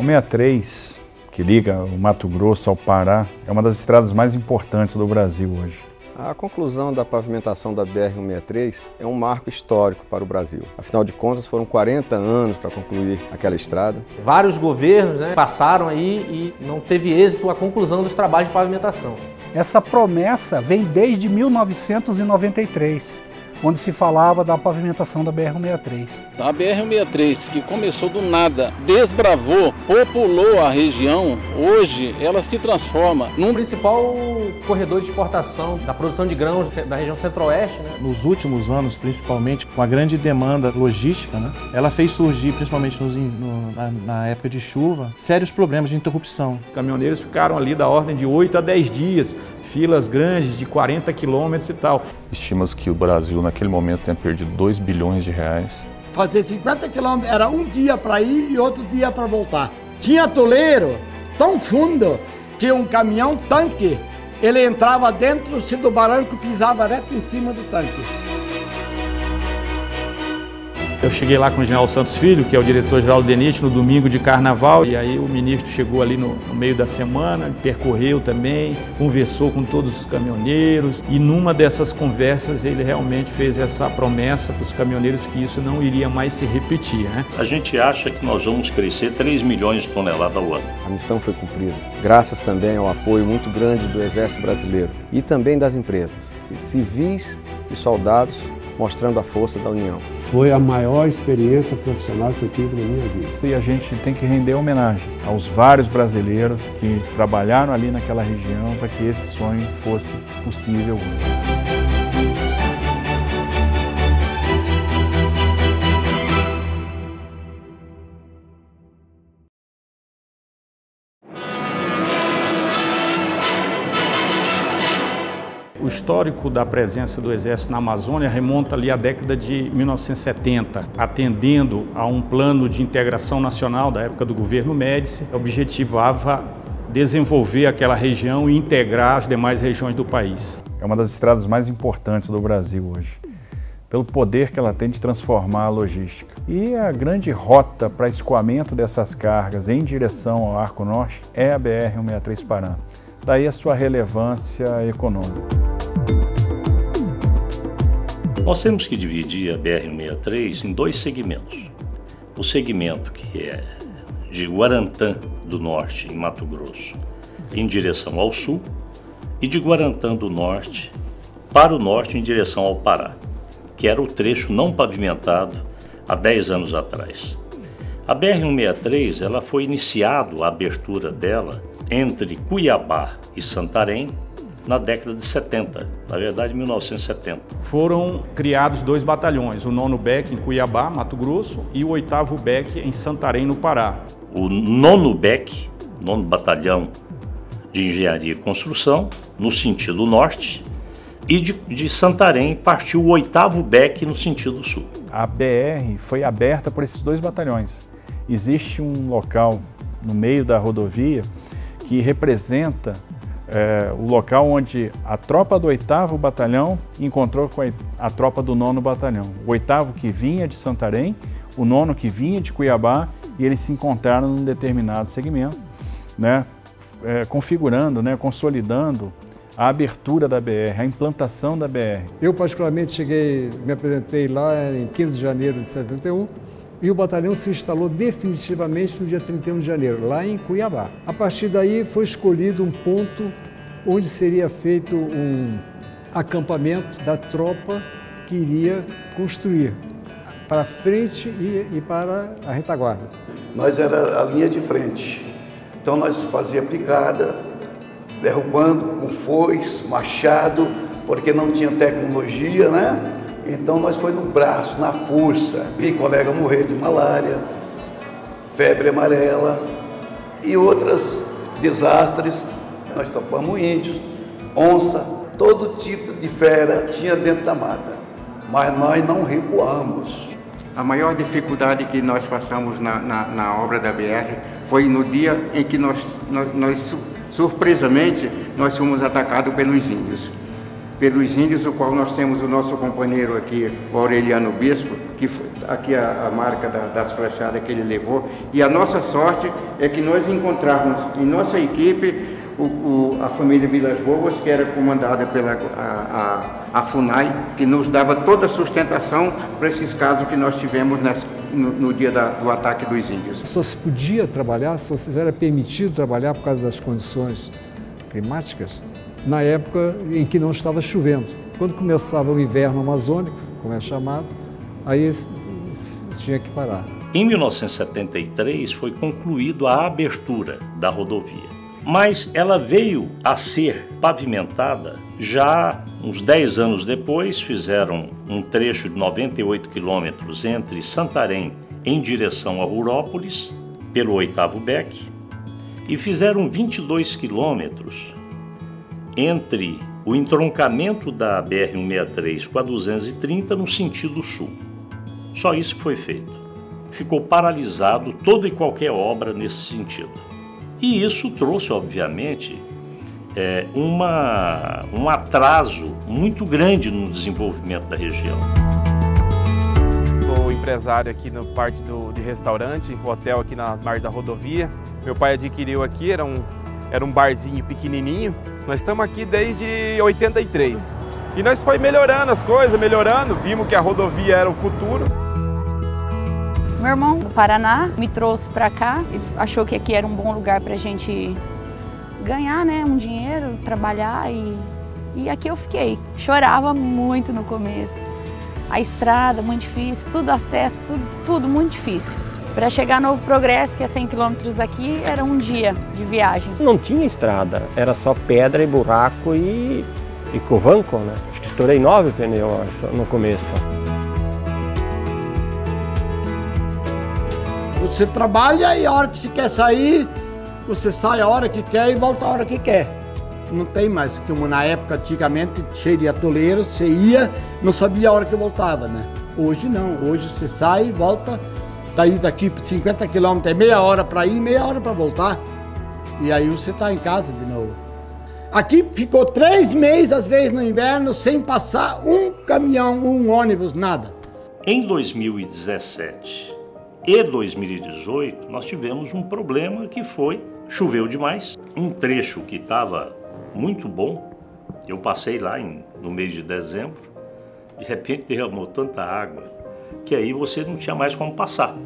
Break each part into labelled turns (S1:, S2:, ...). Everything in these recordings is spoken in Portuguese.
S1: O 63, que liga o Mato Grosso ao Pará, é uma das estradas mais importantes do Brasil hoje.
S2: A conclusão da pavimentação da BR-163 é um marco histórico para o Brasil. Afinal de contas, foram 40 anos para concluir aquela estrada.
S3: Vários governos né, passaram aí e não teve êxito a conclusão dos trabalhos de pavimentação.
S4: Essa promessa vem desde 1993 onde se falava da pavimentação da BR-163.
S5: A BR-163, que começou do nada, desbravou, populou a região, hoje ela se transforma
S3: num principal corredor de exportação da produção de grãos da região centro-oeste. Né?
S6: Nos últimos anos, principalmente com a grande demanda logística, né? ela fez surgir, principalmente nos, no, na, na época de chuva, sérios problemas de interrupção.
S7: Caminhoneiros ficaram ali da ordem de 8 a 10 dias, filas grandes de 40 quilômetros e tal.
S8: Estima-se que o Brasil, naquele momento, tenha perdido 2 bilhões de reais.
S9: Fazer 50 quilômetros era um dia para ir e outro dia para voltar. Tinha toleiro tão fundo que um caminhão tanque ele entrava dentro se do barranco pisava reto em cima do tanque.
S7: Eu cheguei lá com o general Santos Filho, que é o diretor-geral do DENIT, no domingo de carnaval, e aí o ministro chegou ali no, no, meio da semana, percorreu também, conversou com todos os caminhoneiros, e numa dessas conversas ele realmente fez essa promessa para os caminhoneiros que isso não iria mais se repetir. Né?
S10: A gente acha que nós vamos crescer 3 milhões de toneladas ao ano.
S2: A missão foi cumprida, graças também ao apoio muito grande do Exército Brasileiro e também das empresas, civis e soldados mostrando a força da união.
S11: Foi a maior experiência profissional que eu tive na minha vida.
S1: E a gente tem que render homenagem aos vários brasileiros que trabalharam ali naquela região para que esse sonho fosse possível.
S7: O histórico da presença do Exército na Amazônia remonta ali à década de 1970, atendendo a um plano de integração nacional da época do governo Médici, objetivava desenvolver aquela região e integrar as demais regiões do país.
S1: É uma das estradas mais importantes do Brasil hoje, pelo poder que ela tem de transformar a logística. E a grande rota para escoamento dessas cargas em direção ao Arco Norte é a BR-163 Paran. Daí a sua relevância econômica.
S10: Nós temos que dividir a BR-163 em dois segmentos. O segmento que é de Guarantã do Norte, em Mato Grosso, em direção ao sul, e de Guarantã do Norte para o norte em direção ao Pará, que era o trecho não pavimentado há 10 anos atrás. A BR-163 ela foi iniciado a abertura dela entre Cuiabá e Santarém na década de 70, na verdade 1970.
S7: Foram criados dois batalhões, o nono BEC em Cuiabá, Mato Grosso, e o oitavo BEC em Santarém, no Pará.
S10: O nono BEC, nono batalhão de engenharia e construção, no sentido norte, e de, de Santarém partiu o oitavo BEC no sentido sul.
S1: A BR foi aberta por esses dois batalhões. Existe um local no meio da rodovia que representa é, o local onde a tropa do 8 Batalhão encontrou com a, a, tropa do 9 Batalhão. O 8 que vinha de Santarém, o 9 que vinha de Cuiabá, e eles se encontraram num determinado segmento, né, é, configurando, né, consolidando a abertura da BR, a implantação da BR.
S11: Eu, particularmente, cheguei, me apresentei lá em 15 de janeiro de 71 e o batalhão se instalou definitivamente no dia 31 de janeiro, lá em Cuiabá. A partir daí foi escolhido um ponto onde seria feito um acampamento da tropa que iria construir para frente e, e para a retaguarda.
S12: Nós era a linha de frente, então nós fazia brigada, derrubando com foice, machado, porque não tinha tecnologia, né? Então nós foi no braço, na força. Vi colega morrer de malária, febre amarela e outros desastres. Nós tapamos índios, onça, todo tipo de fera tinha dentro da mata. Mas nós não recuamos.
S13: A maior dificuldade que nós passamos na, na, na obra da BR foi no dia em que nós, nós, nós surpresamente, nós fomos atacados pelos índios. Pelos índios, o qual nós temos o nosso companheiro aqui, o Aureliano Bispo, que foi aqui a, a marca da, das flechadas que ele levou. E a nossa sorte é que nós encontramos em nossa equipe o, o, a família Vilas Boas, que era comandada pela a, a, a, FUNAI, que nos dava toda a sustentação para esses casos que nós tivemos no, no, dia da, do ataque dos índios.
S11: Só se podia trabalhar, só se era permitido trabalhar por causa das condições climáticas, na época em que não estava chovendo. Quando começava o inverno amazônico, como é chamado, aí tinha que parar.
S10: Em 1973 foi concluído a abertura da rodovia, mas ela veio a ser pavimentada já uns 10 anos depois. Fizeram um trecho de 98 quilômetros entre Santarém em direção a Rurópolis, pelo oitavo beck, e fizeram 22 quilômetros entre o entroncamento da BR-163 com a 230 no sentido sul. Só isso que foi feito. Ficou paralisado toda e qualquer obra nesse sentido. E isso trouxe, obviamente, é, uma, um atraso muito grande no desenvolvimento da região.
S14: Sou empresário aqui na parte do, de restaurante, hotel aqui nas margens da rodovia. Meu pai adquiriu aqui, era um, era um barzinho pequenininho, nós estamos aqui desde 83. E nós foi melhorando as coisas, melhorando, vimos que a rodovia era o futuro.
S15: Meu irmão do Paraná me trouxe para cá, ele achou que aqui era um bom lugar para a gente ganhar né, um dinheiro, trabalhar e, e aqui eu fiquei. Chorava muito no começo. A estrada muito difícil, tudo acesso, tudo, tudo muito difícil. Para chegar a Novo Progresso, que é 100 quilômetros daqui, era um dia de viagem.
S16: Não tinha estrada, era só pedra e buraco e, e covanco, né? Acho que estourei nove pneus no começo.
S9: Você trabalha e a hora que você quer sair, você sai a hora que quer e volta a hora que quer. Não tem mais, como na época, antigamente, cheio de atoleiros, você ia, não sabia a hora que voltava, né? Hoje não, hoje você sai e volta daí daqui 50 quilômetros é meia hora para ir, meia hora para voltar. E aí você está em casa de novo. Aqui ficou três meses, às vezes no inverno, sem passar um caminhão, um ônibus, nada.
S10: Em 2017 e 2018, nós tivemos um problema que foi choveu demais. Um trecho que estava muito bom, eu passei lá em, no mês de dezembro, de repente derramou tanta água que aí você não tinha mais como passar.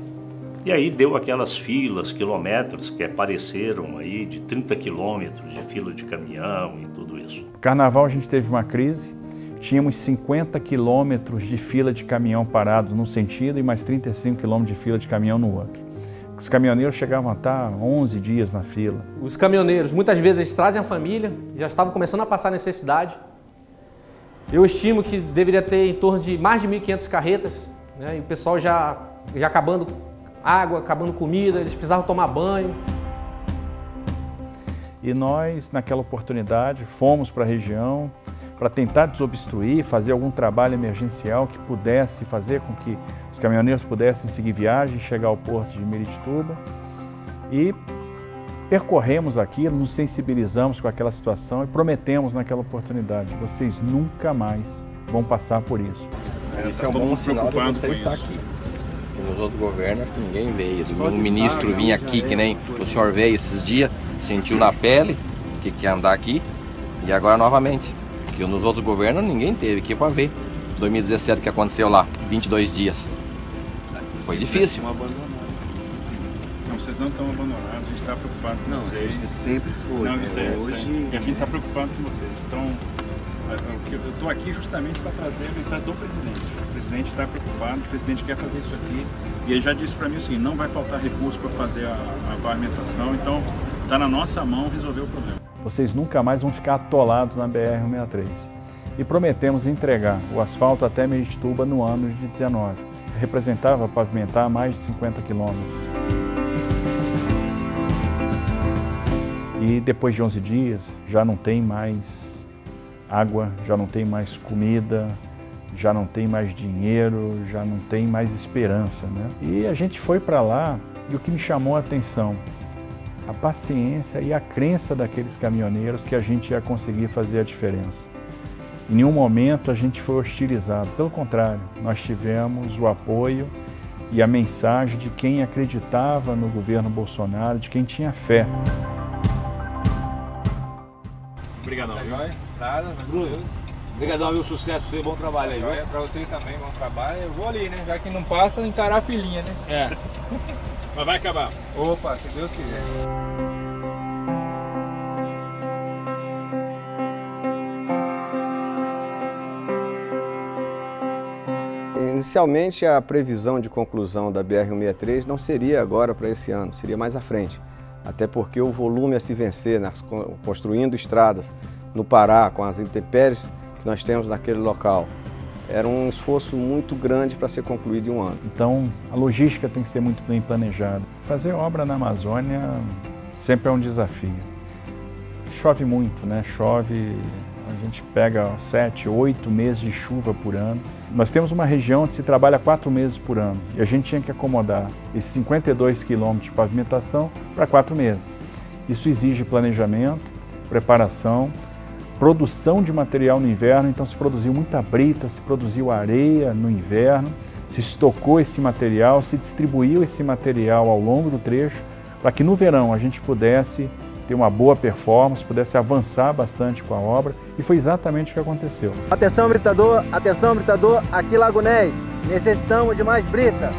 S10: E aí deu aquelas filas, quilômetros que apareceram aí de 30 quilômetros de fila de caminhão e tudo isso.
S1: Carnaval a gente teve uma crise, tínhamos 50 quilômetros de fila de caminhão parados num sentido e mais 35 quilômetros de fila de caminhão no outro. Os caminhoneiros chegavam a estar 11 dias na fila.
S3: Os caminhoneiros, muitas vezes, trazem a família, já estavam começando a passar necessidade. Eu estimo que deveria ter em torno de mais de 1.500 carretas né? E o pessoal já, já acabando água, acabando comida, eles precisavam tomar banho.
S1: E nós, naquela oportunidade, fomos para a região para tentar desobstruir, fazer algum trabalho emergencial que pudesse fazer com que os caminhoneiros pudessem seguir viagem, chegar ao porto de Miritituba. E percorremos aquilo, nos sensibilizamos com aquela situação e prometemos naquela oportunidade: vocês nunca mais vão passar por isso.
S2: É, isso tá é um bom sinal de você estar aqui. E nos outros governos ninguém veio. O ministro vinha aqui, que nem o senhor veio esses dias, sentiu na pele que quer andar aqui. E agora novamente. Porque nos outros governos ninguém teve aqui para ver. 2017 que aconteceu lá, 22 dias. Foi difícil.
S17: Não, vocês não estão abandonados, a gente está preocupado com
S18: não,
S17: vocês.
S18: A gente sempre foi.
S17: Não,
S18: né?
S17: isso é,
S18: hoje.
S17: E a gente está preocupado com vocês. Então, eu estou aqui justamente para trazer a mensagem do presidente. O presidente está preocupado, o presidente quer fazer isso aqui. E ele já disse para mim o seguinte, não vai faltar recurso para fazer a, a pavimentação, então está na nossa mão resolver o problema.
S1: Vocês nunca mais vão ficar atolados na BR-163. E prometemos entregar o asfalto até Meritituba no ano de 19. Representava pavimentar mais de 50 quilômetros. E depois de 11 dias, já não tem mais água, já não tem mais comida, já não tem mais dinheiro, já não tem mais esperança. Né? E a gente foi para lá e o que me chamou a atenção, a paciência e a crença daqueles caminhoneiros que a gente ia conseguir fazer a diferença. Em nenhum momento a gente foi hostilizado, pelo contrário, nós tivemos o apoio e a mensagem de quem acreditava no governo Bolsonaro, de quem tinha fé.
S17: Obrigadão?
S18: Nada, Bruno. Obrigadão, viu? Sucesso pra você, bom trabalho aí, viu?
S19: Pra vocês também, bom trabalho. Eu vou ali, né? Já que não passa, encarar a filhinha, né?
S18: É.
S17: Mas vai acabar.
S19: Opa, se Deus quiser.
S20: Inicialmente, a previsão de conclusão da BR-163 não seria agora para esse ano, seria mais à frente. Até porque o volume a se vencer, nas, construindo estradas no Pará, com as intempéries que nós temos naquele local, era um esforço muito grande para ser concluído em um ano.
S1: Então, a logística tem que ser muito bem planejada. Fazer obra na Amazônia sempre é um desafio. Chove muito, né? Chove a gente pega sete, oito meses de chuva por ano. Nós temos uma região onde se trabalha quatro meses por ano e a gente tinha que acomodar esses 52 quilômetros de pavimentação para quatro meses. Isso exige planejamento, preparação, produção de material no inverno, então se produziu muita brita, se produziu areia no inverno, se estocou esse material, se distribuiu esse material ao longo do trecho para que no verão a gente pudesse ter uma boa performance, pudesse avançar bastante com a obra e foi exatamente o que aconteceu.
S21: Atenção, britador, atenção, britador, aqui Lagunés, necessitamos de mais brita.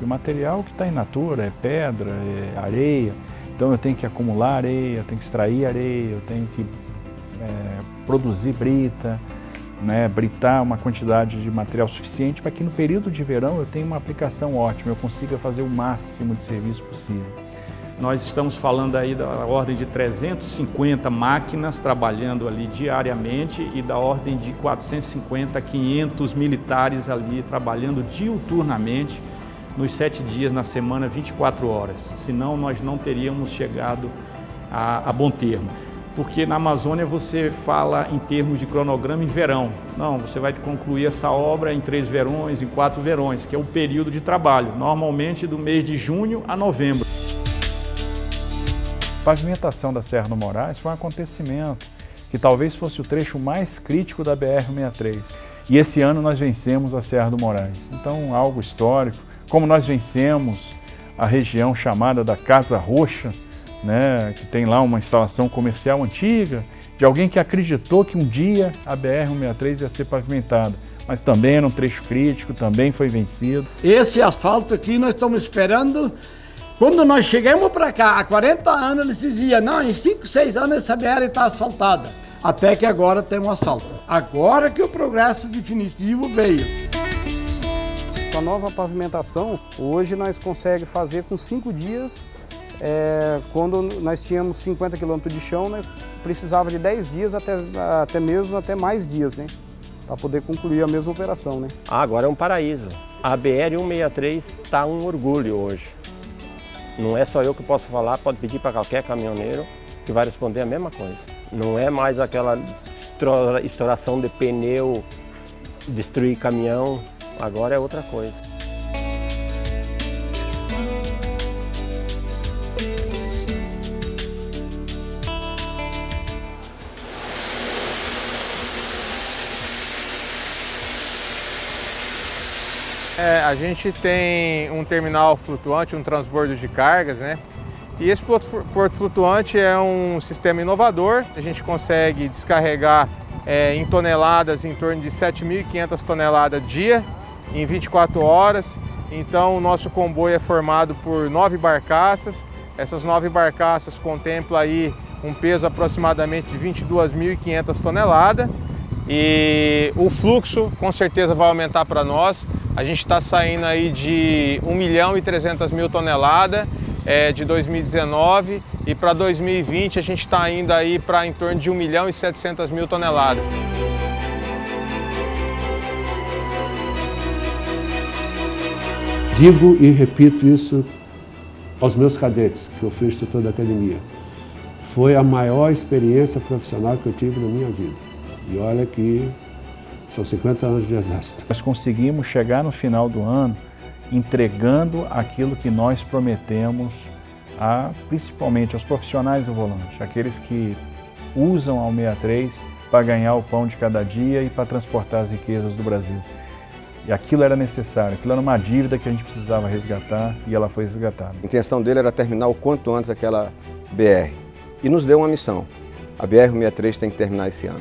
S1: o material que está em natura é pedra, é areia, então eu tenho que acumular areia, eu tenho que extrair areia, eu tenho que é, produzir brita, né, britar uma quantidade de material suficiente para que no período de verão eu tenha uma aplicação ótima, eu consiga fazer o máximo de serviço possível.
S7: Nós estamos falando aí da ordem de 350 máquinas trabalhando ali diariamente e da ordem de 450 a 500 militares ali trabalhando diuturnamente nos sete dias na semana, 24 horas. Senão nós não teríamos chegado a, a bom termo porque na Amazônia você fala em termos de cronograma em verão. Não, você vai concluir essa obra em três verões, em quatro verões, que é o período de trabalho, normalmente do mês de junho a novembro.
S1: A pavimentação da Serra do Moraes foi um acontecimento que talvez fosse o trecho mais crítico da BR-63. E esse ano nós vencemos a Serra do Moraes. Então, algo histórico. Como nós vencemos a região chamada da Casa Roxa, né, que tem lá uma instalação comercial antiga, de alguém que acreditou que um dia a BR-163 ia ser pavimentada, mas também era um trecho crítico, também foi vencido.
S9: Esse asfalto aqui nós estamos esperando. Quando nós chegamos para cá, há 40 anos, eles diziam, não, em 5, 6 anos essa BR está asfaltada. Até que agora tem um asfalto. Agora que o progresso definitivo veio.
S22: Com a nova pavimentação, hoje nós conseguimos fazer com 5 dias é, quando nós tínhamos 50 quilômetros de chão, né, precisava de 10 dias, até, até mesmo até mais dias, né, para poder concluir a mesma operação. Né.
S16: Ah, agora é um paraíso. A BR-163 está um orgulho hoje. Não é só eu que posso falar, pode pedir para qualquer caminhoneiro que vai responder a mesma coisa. Não é mais aquela estouração de pneu, destruir caminhão, agora é outra coisa.
S19: É, a gente tem um terminal flutuante, um transbordo de cargas, né? E esse porto flutuante é um sistema inovador. A gente consegue descarregar é, em toneladas, em torno de 7.500 toneladas dia, em 24 horas. Então, o nosso comboio é formado por nove barcaças. Essas nove barcaças contemplam aí um peso aproximadamente de 22.500 toneladas. E o fluxo com certeza vai aumentar para nós. A gente está saindo aí de 1 milhão e 300 mil toneladas é, de 2019 e para 2020 a gente está indo aí para em torno de 1 milhão e 700 mil toneladas.
S23: Digo e repito isso aos meus cadetes, que eu fui instrutor da academia. Foi a maior experiência profissional que eu tive na minha vida. E olha que são 50 anos de exército.
S1: Nós conseguimos chegar no final do ano entregando aquilo que nós prometemos a, principalmente aos profissionais do volante, aqueles que usam a 163 para ganhar o pão de cada dia e para transportar as riquezas do Brasil. E aquilo era necessário, aquilo era uma dívida que a gente precisava resgatar e ela foi resgatada.
S20: A intenção dele era terminar o quanto antes aquela BR. E nos deu uma missão. A BR-163 tem que terminar esse ano.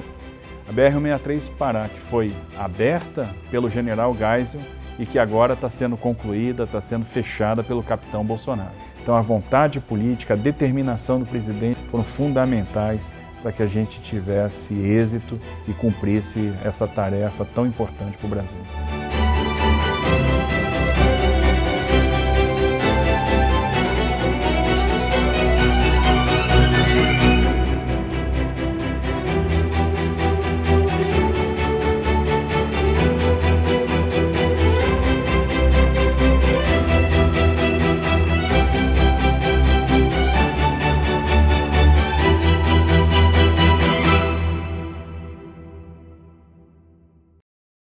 S1: A BR-163 Pará, que foi aberta pelo general Geisel e que agora está sendo concluída, está sendo fechada pelo capitão Bolsonaro. Então a vontade política, a determinação do presidente foram fundamentais para que a gente tivesse êxito e cumprisse essa tarefa tão importante para o Brasil.